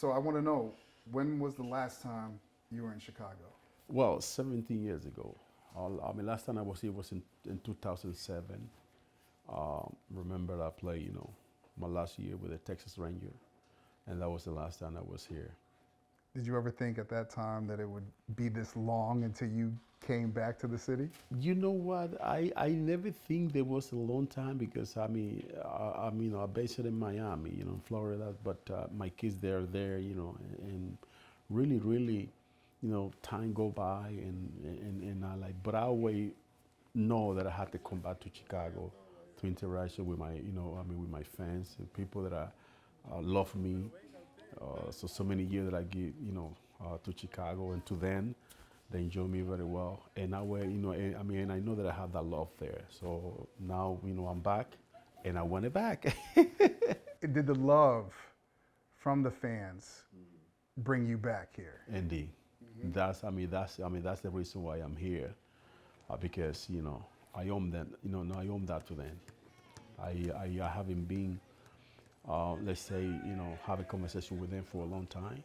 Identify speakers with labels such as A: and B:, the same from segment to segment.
A: So I want to know when was the last time you were in Chicago?
B: Well, 17 years ago. I mean, last time I was here was in, in 2007. Um, remember, I played, you know, my last year with the Texas Ranger, and that was the last time I was here.
A: Did you ever think at that time that it would be this long until you came back to the city?
B: You know what? I, I never think there was a long time because I mean I, I mean I'm based in Miami, you know, in Florida, but uh, my kids they're there, you know, and really really, you know, time go by and and, and I like, but I always know that I had to come back to Chicago to interact with my you know I mean with my fans and people that are, uh, love me. Uh, so so many years that I give you know uh, to Chicago and to them they enjoy me very well. And now, you know, I mean, I know that I have that love there. So now, you know, I'm back, and I want it back.
A: Did the love from the fans bring you back here?
B: Indeed. Mm-hmm. That's, I mean, that's, I mean, that's the reason why I'm here, uh, because you know, I own that, you know, I own that to them. I, I, I haven't been, uh, let's say, you know, have a conversation with them for a long time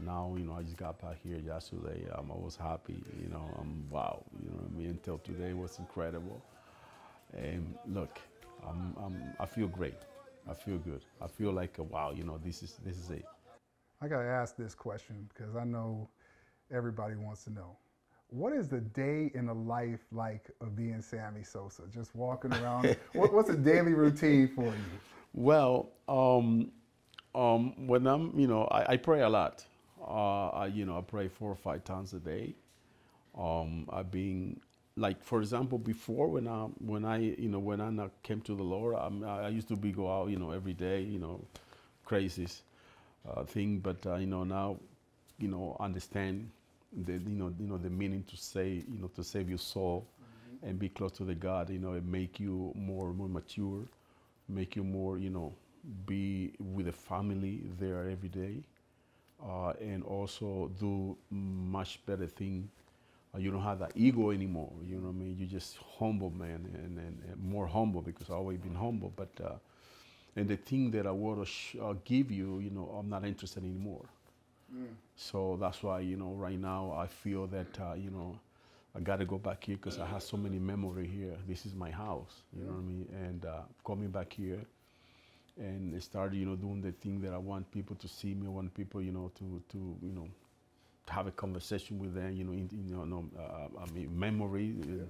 B: now, you know, I just got back here yesterday. Um, I was happy, you know, um, wow, you know I mean? Until today was incredible. And look, I'm, I'm, I feel great. I feel good. I feel like, uh, wow, you know, this is, this is it.
A: I got to ask this question because I know everybody wants to know. What is the day in the life like of being Sammy Sosa? Just walking around. what, what's a daily routine for you?
B: Well, um, um, when I'm, you know, I, I pray a lot. Uh, I, you know, I pray four or five times a day. Um, I've been like, for example, before when I when I you know when I came to the Lord, I, I used to be go out you know every day, you know, crazy uh, thing. But uh, you know now, you know, understand the you know you know the meaning to say you know to save your soul mm-hmm. and be close to the God. You know, it make you more more mature, make you more you know be with the family there every day uh, and also do much better thing. Uh, you don't have that ego anymore. You know what I mean? You're just humble, man, and, and, and more humble because I've always been humble. But uh, and the thing that I want to uh, give you, you know, I'm not interested anymore. Mm. So that's why, you know, right now I feel that, uh, you know, I got to go back here because I have so many memory here. This is my house, you know what I mean? And uh, coming back here, and I started, you know, doing the thing that I want people to see me. I want people, you know, to to you know, have a conversation with them. You know, in, you know, uh, I mean, memory, yeah.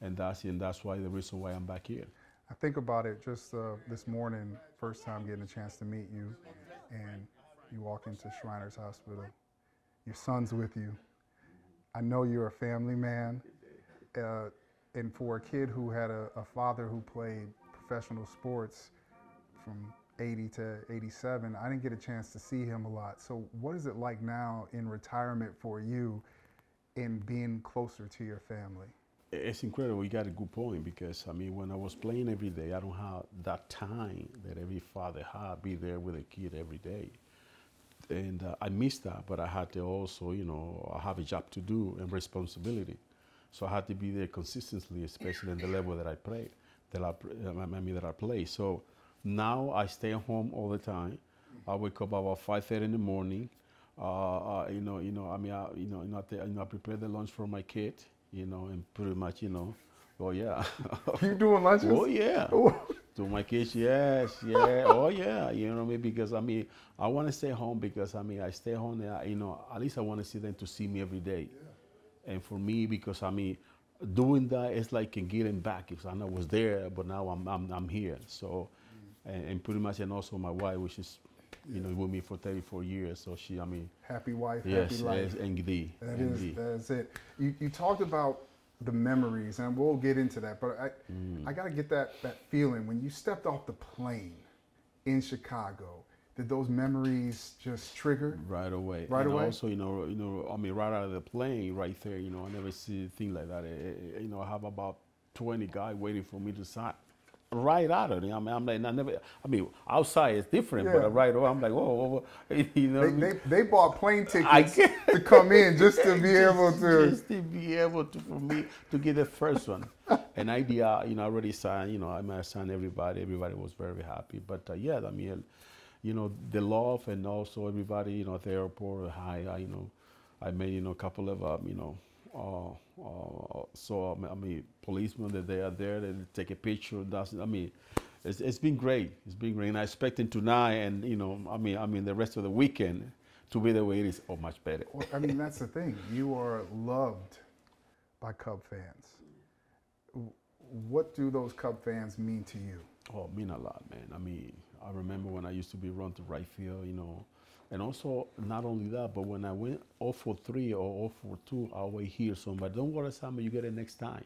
B: and that's and that's why the reason why I'm back here.
A: I think about it just uh, this morning, first time getting a chance to meet you, and you walk into Shriners Hospital. Your son's with you. I know you're a family man, uh, and for a kid who had a, a father who played professional sports from 80 to 87, I didn't get a chance to see him a lot. So, what is it like now in retirement for you in being closer to your family?
B: It's incredible. You got a good point because I mean, when I was playing every day, I don't have that time that every father had be there with a kid every day, and uh, I missed that. But I had to also, you know, I have a job to do and responsibility, so I had to be there consistently, especially in the level that I play, that I, I mean that I play. So now I stay home all the time. I wake up about 5:30 in the morning. Uh, uh, you know, you know, I mean, I, you know, you know, I, you know, I prepare the lunch for my kid. You know, and pretty much, you know, oh yeah.
A: you doing lunches?
B: Oh yeah. To my kids, yes, yeah, oh yeah. You know, me because I mean, I want to stay home because I mean, I stay home. And you know, at least I want to see them to see me every day. Yeah. And for me, because I mean, doing that is like getting back. If I know was there, but now I'm I'm, I'm here. So mm. and, and pretty much, and also my wife, which is you know, with me for 34 years. So she, I mean,
A: happy wife,
B: yes,
A: happy life. Yes,
B: indeed.
A: That indeed. Is, that's it. You, you talked about the memories, and we'll get into that. But I, mm. I got to get that that feeling when you stepped off the plane in Chicago. Did those memories just trigger
B: right away?
A: Right
B: and
A: away.
B: Also, you know, you know, I mean, right out of the plane, right there. You know, I never see a thing like that. It, it, you know, I have about 20 guys waiting for me to sign right out of it. I mean, I'm like, I never. I mean, outside it's different, yeah. but right away, I'm like, whoa, you know.
A: They, they, they bought plane tickets to come in just to be
B: just,
A: able to.
B: Just to be able to for me to get the first one. and idea, you know, I already signed. You know, I mean, I signed everybody. Everybody was very happy. But uh, yeah, I mean, you know, the love and also everybody, you know, at the airport. Hi, I, you know, I met, you know, a couple of, um, you know, Uh, uh, so I mean, I mean, policemen that they are there, they take a picture. That's, I mean, it's, it's been great. It's been great, and I expecting tonight, and you know, I mean, I mean, the rest of the weekend to be the way it is, or much better.
A: Well, I mean, that's the thing. You are loved by Cub fans. What do those Cub fans mean to you?
B: Oh, mean a lot, man. I mean, I remember when I used to be run to right field, you know, and also not only that, but when I went 0 for 3 or 0 for 2, I always hear somebody, don't worry, Simon, you get it next time.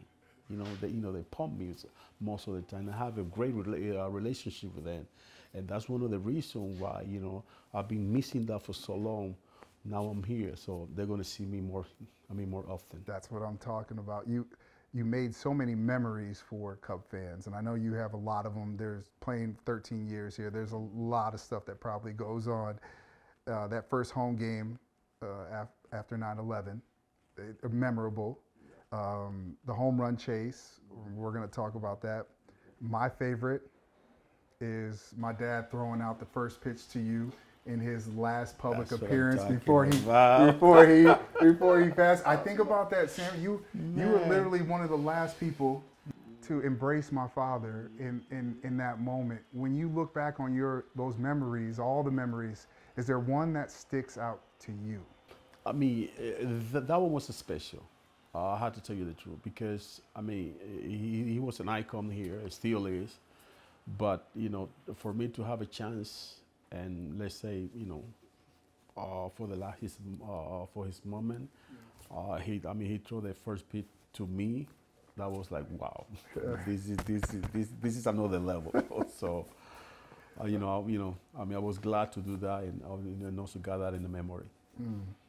B: You know, they, you know, they pump me most of the time. I have a great rela- uh, relationship with them. And that's one of the reasons why, you know, I've been missing that for so long. Now I'm here, so they're going to see me more, I mean, more often.
A: That's what I'm talking about. You, you made so many memories for Cub fans, and I know you have a lot of them. There's playing 13 years here. There's a lot of stuff that probably goes on. Uh, that first home game uh, af- after 9/11, it, memorable. Um, the home run chase. We're going to talk about that. My favorite is my dad throwing out the first pitch to you in his last public
B: That's
A: appearance before he
B: about.
A: before he before he passed. I think about that, Sam. You you were literally one of the last people to embrace my father in, in, in that moment. When you look back on your those memories, all the memories, is there one that sticks out to you?
B: I mean, uh, th- that one was special. Uh, I had to tell you the truth because I mean, he, he was an icon here, still is. But you know, for me to have a chance, and let's say, you know, uh, for the last his uh, for his moment, uh, he I mean, he threw the first pitch to me. That was like, wow, this is this is this this is another level. so. Uh, you know, I, you know. I mean, I was glad to do that, and, uh, you know, and also got that in the memory.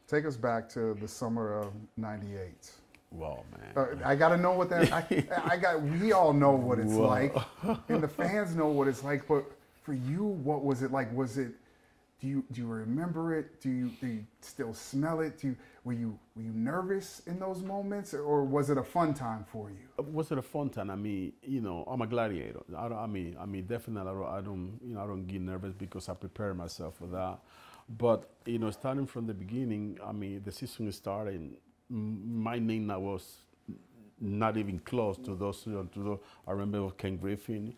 A: Take us back to the summer of '98.
B: Well, man.
A: Uh, I got to know what that. I, I got. We all know what it's
B: Whoa.
A: like, and the fans know what it's like. But for you, what was it like? Was it? Do you do you remember it? Do you do you still smell it? Do you were you were you nervous in those moments, or was it a fun time for you?
B: Uh, was it a fun time? I mean, you know, I'm a gladiator. I, I mean, I mean, definitely, I don't, I don't, you know, I don't get nervous because I prepare myself for that. But you know, starting from the beginning, I mean, the season started. m- My name now was not even close to those. To those. I remember Ken Griffey.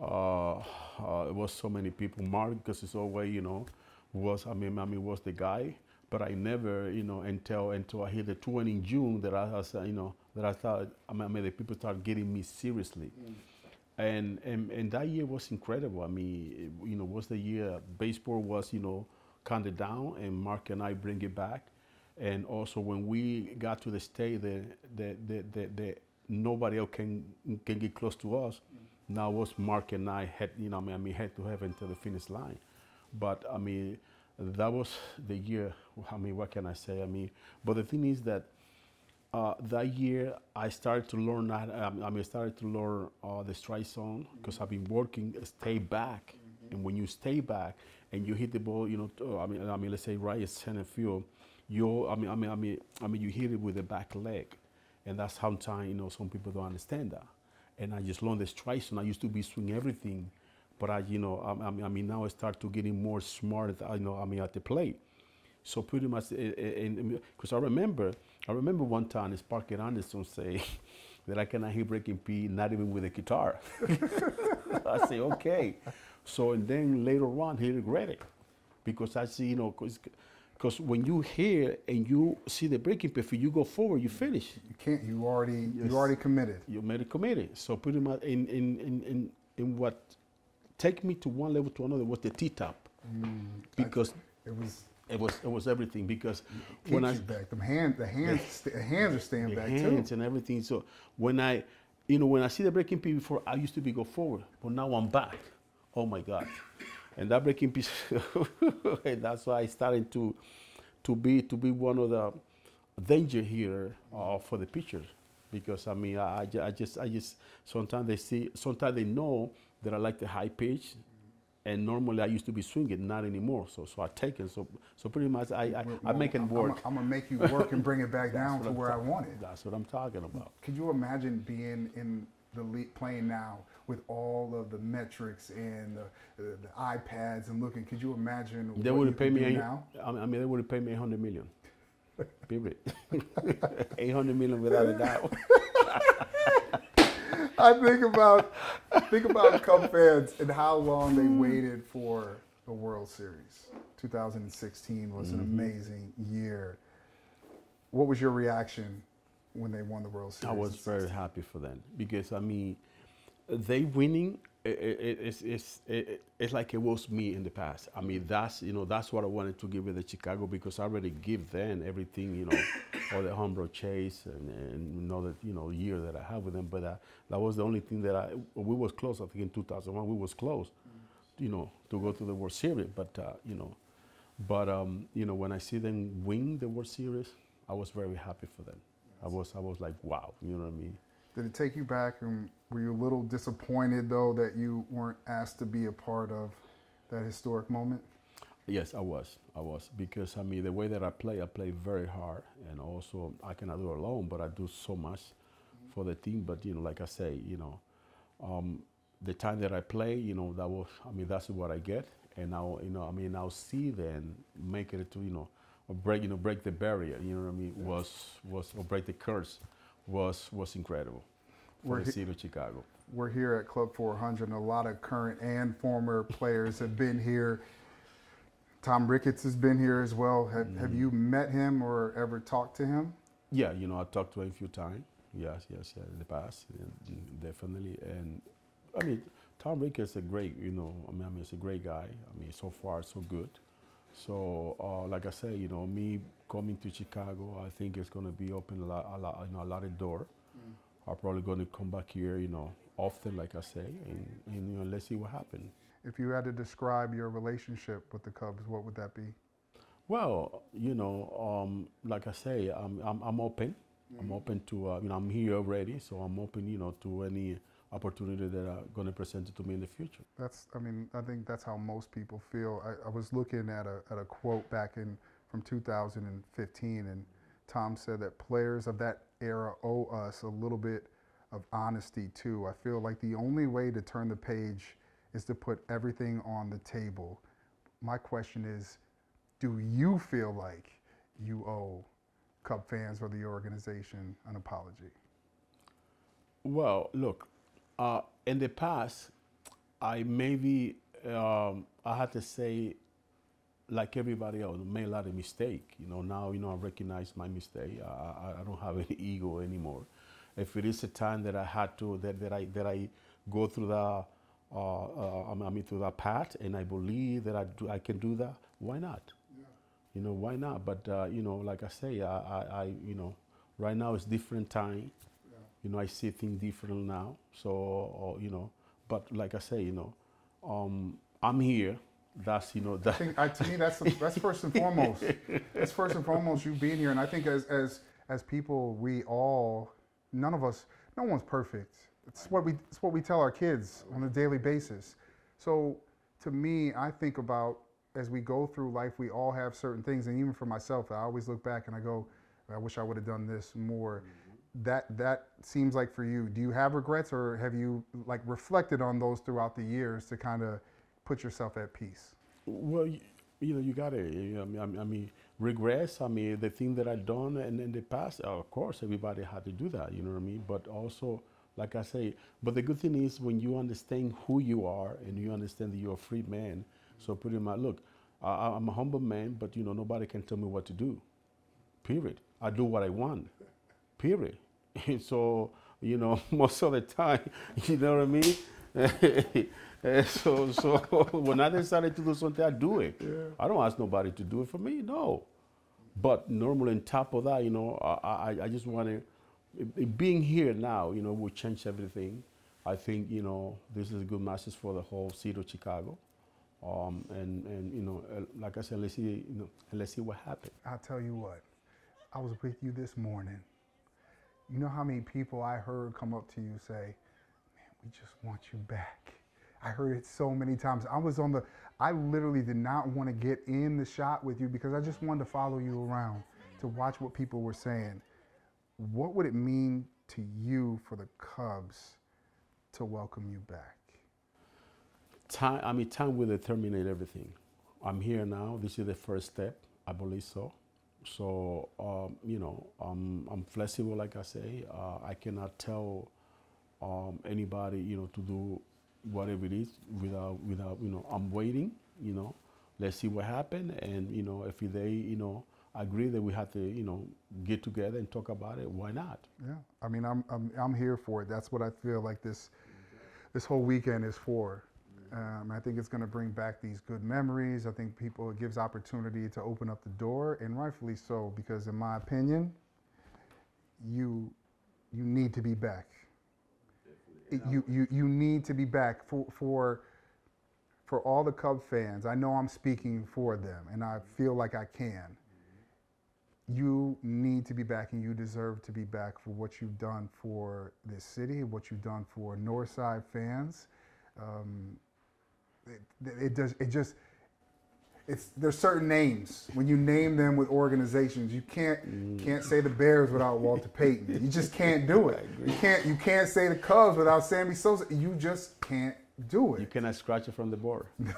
B: Uh, uh, it was so many people. Mark, because it's always, you know, was I mean, I mean, was the guy. But I never, you know, until until I hit the tour in June that I, uh, you know, that I thought, I mean, I mean, the people started getting me seriously. And, and and that year was incredible. I mean, it, you know, was the year baseball was, you know, kind of down, and Mark and I bring it back. And also when we got to the state that that that, that, that nobody else can can get close to us. Now was Mark and I had, you know, I mean, I mean, head to heaven to the finish line. But I mean, that was the year. I mean, what can I say? I mean, but the thing is that uh, that year I started to learn that. Um, I mean, I started to learn uh, the strike zone because I've been working. uh, Stay back, and when you stay back and you hit the ball, you know, I mean, I mean, let's say right center field, you, I mean, I mean, I mean, I mean, you hit it with the back leg, and that's how sometimes you know some people don't understand that. And I just learned the strike And I used to be swing everything, but I, you know, I, I mean, now I start to getting more smart. You know, I mean, at the plate. So pretty much, eh, eh, eh, because I remember, I remember one time it's Sparky Anderson say that I cannot hit breaking P, not even with a guitar. I say okay. So and then later on he regretted because I see, you know, because when you hear and you see the breaking P, you go forward, you finish.
A: You can't. You already
B: Yes.
A: you already committed.
B: You made a committee. So pretty much in in in in, in what take me to one level to another was the T top mm, because
A: It was
B: it was it was everything because when I
A: back. The hand, the hands, the hands are staying
B: the
A: back
B: hands
A: too.
B: and everything. So when I, you know, when I see the breaking piece before, I used to be go forward, but now I'm back. Oh my God! And that breaking piece, and that's why I started to, to be to be one of the danger here uh, for the pitchers because I mean I, I I just I just sometimes they see sometimes they know that I like the high pitch. And normally I used to be swinging, not anymore. So, so I take it. So, so pretty much I, I, I make it work.
A: I'm, gonna make you work and bring it back down to
B: I'm
A: where I want it.
B: That's what I'm talking about.
A: Could you imagine being in the league playing now with all of the metrics and the, the, the iPads and looking. Could you imagine
B: They would have
A: paid
B: me.
A: now?
B: I mean, they would pay me 800 million. Period. 800 million without a doubt.
A: I think about think about Cub fans and how long they waited for the World Series. 2016 was an
B: Mm-hmm.
A: amazing year. What was your reaction when they won the World Series?
B: I was very happy for them because I mean, they winning. It, it, it's it's it, it's like it was me in the past. I mean, that's you know that's what I wanted to give with the Chicago because I already give them everything you know, all the home run chase and and another you know year that I have with them. But uh, that was the only thing that I we was close. I think in 2001 we was close, you know, to go to the World Series. But uh, you know, but um, you know when I see them win the World Series, I was very happy for them. I was I was like wow, you know what I mean.
A: Did it take you back and were you a little disappointed though that you weren't asked to be a part of that historic moment?
B: Yes, I was. I was because I mean the way that I play, I play very hard, and also I cannot do it alone, but I do so much for the team. But you know, like I say, you know, um, the time that I play, you know, that was. I mean, that's what I get, and now you know, I mean, now see then make it to you know, or break you know break the barrier. You know what I mean? Was was or break the curse was was incredible for
A: We're
B: the
A: he-
B: city of Chicago.
A: We're here at Club 400, and a lot of current and former players have been here. Tom Ricketts has been here as well. Have, have
B: Mm-hmm.
A: you met him or ever talked to him?
B: Yeah, you know, I talked to him a few times. Yes, yes, yeah, in the past, yeah, mm, definitely. And I mean, Tom Ricketts is a great, you know, I mean, I mean, he's a great guy. I mean, so far so good. So, uh, like I say, you know, me coming to Chicago, I think it's going to be open a lot, a lot, you know, a lot of door. I'm probably going to come back here, you know, often, like I say, and, and you know, let's see what happens.
A: If you had to describe your relationship with the Cubs, what would that be?
B: Well, you know, um, like I say, I'm, I'm, I'm open. I'm open to, uh, you know, I'm here already, so I'm open, you know, to any opportunity that are going to present it to me in the future.
A: That's, I mean, I think that's how most people feel. I, I was looking at a, at a quote back in from 2015, and Tom said that players of that era owe us a little bit of honesty too. I feel like the only way to turn the page is to put everything on the table. My question is, do you feel like you owe Cub fans or the organization an apology?
B: Well, look, uh, in the past, I maybe um, I had to say, like everybody else, made a lot of mistake. You know, now you know I recognize my mistake. I, I, don't have any ego anymore. If it is a time that I had to that, that I that I go through the uh, uh, I mean through that path, and I believe that I do I can do that. Why not? You know, why not? But uh, you know, like I say, I, I, I you know, right now it's different time you know, I see things different now. So, or, you know, but like I say, you know, um, I'm here. That's you know
A: I think I, to me that's that's first and foremost. That's first and foremost you being here, and I think as as as people, we all, none of us, no one's perfect. It's what we it's what we tell our kids on a daily basis. So to me, I think about as we go through life, we all have certain things, and even for myself, I always look back and I go, I wish I would have done this more. That that seems like for you. Do you have regrets, or have you like reflected on those throughout the years to kind of put yourself at peace?
B: Well, you, you know, you got to. I mean, regrets. I mean, the thing that I done in, in the past. Of course, everybody had to do that. You know what I mean? But also, like I say, but the good thing is when you understand who you are and you understand that you're a free man. So pretty much, look, I, I'm a humble man, but you know, nobody can tell me what to do. Period. I do what I want. Period. And so, you know, most of the time, you know what I mean? So, so when I decided to do something, I do it. I don't ask nobody to do it for me. No. But normally, on top of that, you know, I, I, I just want to, being here now, you know, will change everything. I think, you know, this is a good message for the whole city of Chicago. Um, and, and, you know, like I said, let's see, you know, let's see what happens.
A: I'll tell you what, I was with you this morning. You know how many people I heard come up to you say, Man, we just want you back. I heard it so many times. I was on the, I literally did not want to get in the shot with you because I just wanted to follow you around to watch what people were saying. What would it mean to you for the Cubs to welcome you back?
B: Time, I mean, time will determine everything. I'm here now. This is the first step. I believe so. So, um, you know, um, I'm flexible, like I say. Uh, I cannot tell um, anybody, you know, to do whatever it is without, without, you know, I'm waiting, you know, let's see what happens And, you know, if they, you know, agree that we have to, you know, get together and talk about it, why not?
A: Yeah, I mean, I'm, I'm, I'm here for it. That's what I feel like this, this whole weekend is for. Um, I think it's going to bring back these good memories. I think people, it gives opportunity to open up the door, and rightfully so, because in my opinion, you, you need to be back. It- you, you, you need to be back for, for, for all the Cub fans. I know I'm speaking for them, and I feel like I can. You need to be back, and you deserve to be back for what you've done for this city, what you've done for Northside fans. Um, it, it does. It just. It's there's certain names when you name them with organizations. You can't mm. can't say the Bears without Walter Payton. You just can't do it. You can't you can't say the Cubs without Sammy Sosa. You just can't do it You
B: cannot scratch it from the board.
A: you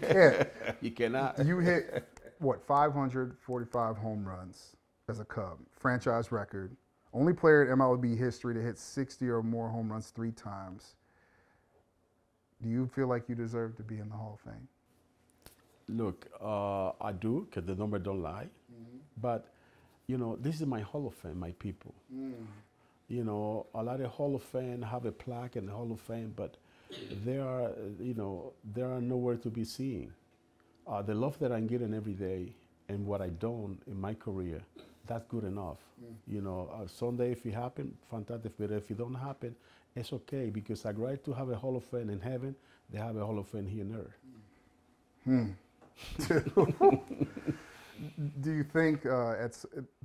A: can't.
B: you cannot.
A: You hit what 545 home runs as a Cub, franchise record. Only player in MLB history to hit 60 or more home runs three times. Do you feel like you deserve to be in the Hall of Fame?
B: Look, uh, I do, because the number don't lie. But, you know, this is my Hall of Fame, my people. You know, a lot of Hall of Fame have a plaque in the Hall of Fame, but they are, you know, there are nowhere to be seen. Uh, the love that I'm getting every day and what I done in my career, that's good enough. You know, uh, someday if it happen, fantastic. But if it don't happen, it's okay because I'd rather to have a Hall of Fame in heaven they have a Hall of Fame here on earth.
A: do you think uh, at,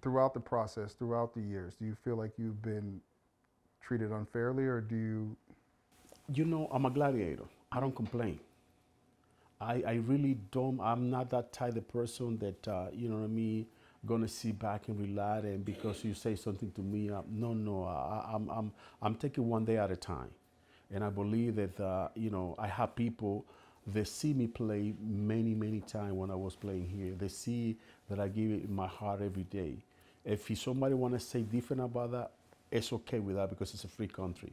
A: throughout the process, throughout the years, do you feel like you've been treated unfairly, or do you?
B: You know, I'm a gladiator. I don't complain. I, I really don't. I'm not that type of person that uh, you know what I mean. Gonna sit back and relax, and because you say something to me, uh, no, no. I, I'm I'm I'm taking one day at a time, and I believe that uh, you know I have people that see me play many many times when I was playing here. They see that I give it my heart every day. If somebody wanna say different about that, it's okay with that because it's a free country.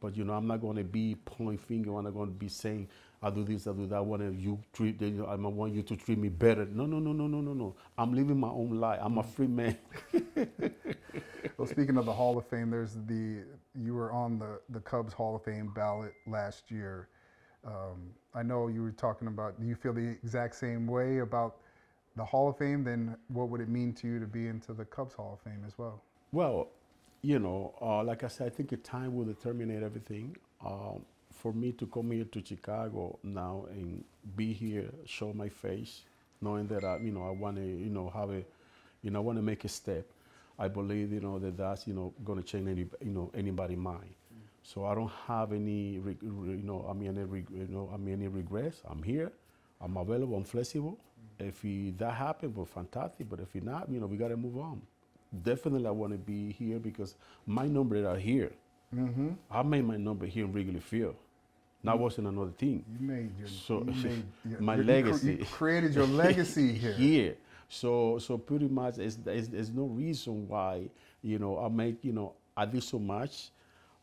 B: But you know, I'm not going to be pointing finger. I'm not going to be saying, "I do this, I do that." I want you treat, I want you to treat me better. No, no, no, no, no, no, no. I'm living my own life. I'm a free man.
A: Well, speaking of the Hall of Fame, there's the you were on the the Cubs Hall of Fame ballot last year. Um, I know you were talking about. Do you feel the exact same way about the Hall of Fame? Then what would it mean to you to be into the Cubs Hall of Fame as well?
B: Well, you know, uh, like I said, I think the time will determine everything. Um, for me to come here to Chicago now and be here, show my face, knowing that I, you know, I want to, you know, have a, you know, I want to make a step. I believe, you know, that that's, you know, going to change any, you know, anybody's mind. So I don't have any, you know, I mean, any, you know, I mean, any regrets. I'm here. I'm available. I'm flexible. If it, that happens, well, fantastic. But if it not, you know, we got to move on. Definitely, I want to be here because my numbers are here.
A: Mm-hmm.
B: I made my number here in Wrigley Field. That wasn't another team.
A: You made your
B: So,
A: you made your,
B: my
A: you cre-
B: legacy.
A: You created your legacy here.
B: Here. So, so pretty much, there's, there's, there's no reason why, you know, I make, you know, I did so much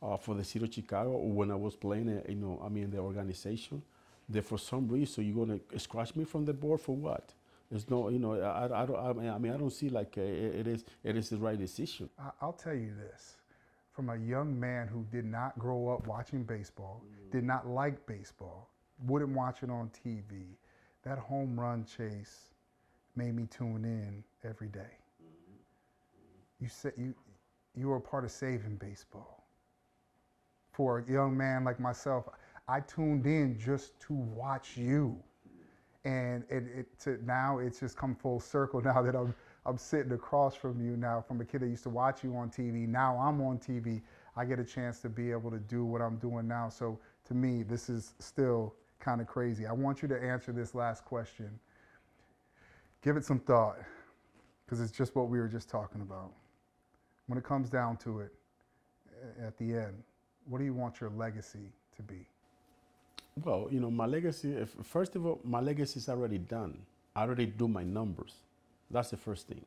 B: uh, for the city of Chicago when I was playing, uh, you know, I mean, the organization, that for some reason you're going to scratch me from the board for what? There's no, you know, I, I, I don't, I mean, I mean, I don't see like uh, it it is, it is the right decision.
A: I'll tell you this from a young man who did not grow up watching baseball, did not like baseball, wouldn't watch it on TV, that home run chase made me tune in every day. You said you you were a part of saving baseball. For a young man like myself, I tuned in just to watch you and it, it to now it's just come full circle now that I'm I'm sitting across from you now from a kid that used to watch you on TV. Now I'm on TV. I get a chance to be able to do what I'm doing now. So to me, this is still kind of crazy. I want you to answer this last question. Give it some thought because it's just what we were just talking about. When it comes down to it, at the end, what do you want your legacy to be?
B: Well, you know, my legacy, if, first of all, my legacy is already done. I already do my numbers. That's the first thing.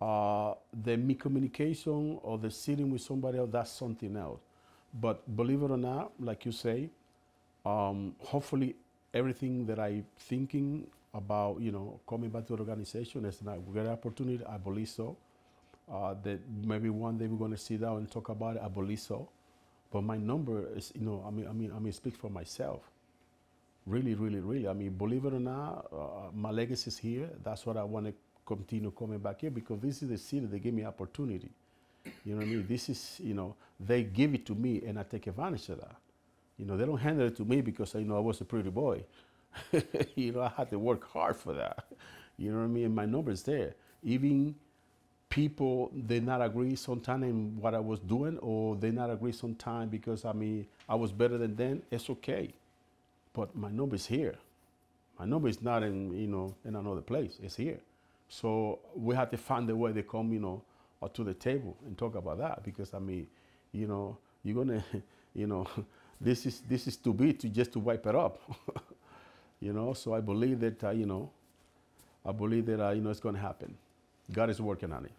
B: Uh, the me communication or the sitting with somebody else, that's something else. But believe it or not, like you say, um, hopefully everything that I'm thinking about, you know, coming back to the organization is a great opportunity. I believe so. Uh, that maybe one day we're going to sit down and talk about it. I believe so. But my number is, you know, I mean, I mean, I mean, speak for myself. Really, really, really. I mean, believe it or not, uh, my legacy is here. That's what I want to continue coming back here because this is the city that gave me opportunity. You know what I mean? This is, you know, they give it to me and I take advantage of that. You know, they don't hand it to me because, you know, I was a pretty boy. you know, I had to work hard for that. You know what I mean? My number's there. Even people they not agree sometimes in what I was doing or they not agree sometimes because I mean I was better than them, it's okay. But my number is here. My number is not in, you know, in another place. It's here. So we have to find a way to come, you know, or to the table and talk about that because I mean, you know, you're gonna, you know, this is this is too big to just to wipe it up, you know. So I believe that uh, you know, I believe that uh, you know it's gonna happen. God is working on it.